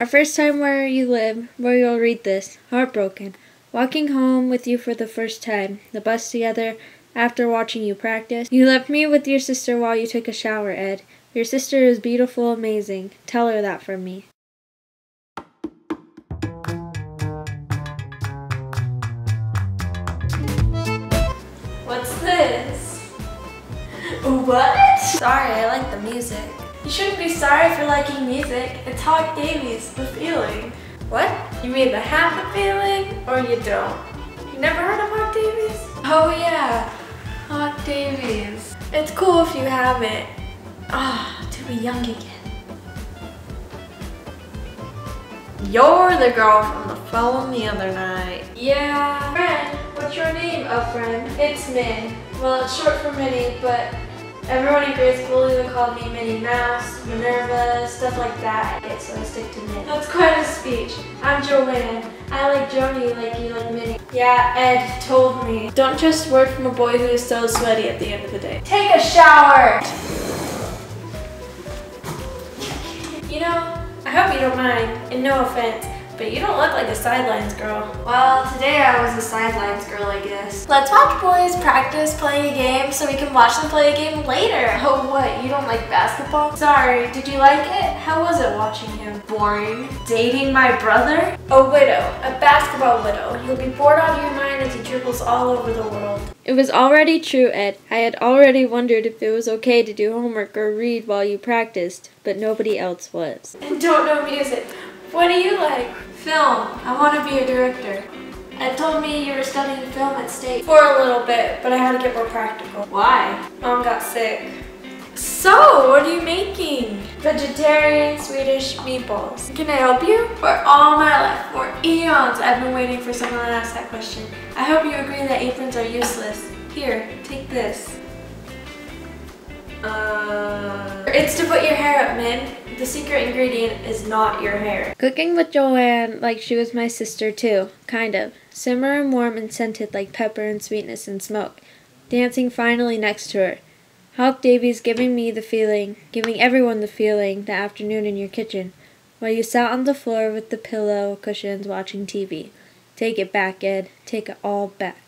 Our first time where you live, where you'll read this, heartbroken. Walking home with you for the first time, the bus together, after watching you practice. You left me with your sister while you took a shower, Ed. Your sister is beautiful, amazing. Tell her that from me. What's this? What? Sorry, I like the music. You shouldn't be sorry for liking music. It's Hawk Davies, The Feeling. What? You either have the feeling or you don't. You never heard of Hawk Davies? Oh yeah, Hawk Davies. It's cool if you have it. Ah, to be young again. You're the girl from the phone the other night. Yeah. Friend, what's your name? A friend. It's Min. Well, it's short for Minnie, but everyone in grade school even called me Minnie Mouse, Minerva, stuff like that. So I stick to Min. That's quite a speech. I'm Joanne. I like Joni like you like Minnie. Yeah, Ed told me. Don't trust word from a boy who is so sweaty at the end of the day. Take a shower! You know, I hope you don't mind, and no offense, but you don't look like a sidelines girl. Well, today I was a sidelines girl, I guess. Let's watch boys practice playing a game so we can watch them play a game later. Oh, what? You don't like basketball? Sorry, did you like it? How was it watching him? Boring. Dating my brother? A widow, a basketball widow. You'll be bored out of your mind as he dribbles all over the world. It was already true, Ed. I had already wondered if it was okay to do homework or read while you practiced, but nobody else was. And don't know music. What do you like? Film. I want to be a director. Ed told me you were studying film at State for a little bit, but I had to get more practical. Why? Mom got sick. So, what are you making? Vegetarian Swedish meatballs. Can I help you? For all my life, for eons, I've been waiting for someone to ask that question. I hope you agree that aprons are useless. Here, take this. Uh, It's to put your hair up, Min. The secret ingredient is not your hair. Cooking with Joanne like she was my sister, too. Kind of. Simmer and warm and scented like pepper and sweetness and smoke. Dancing finally next to her. Hawk Davies giving me the feeling, giving everyone the feeling, the afternoon in your kitchen, while you sat on the floor with the pillow cushions watching TV. Take it back, Ed. Take it all back.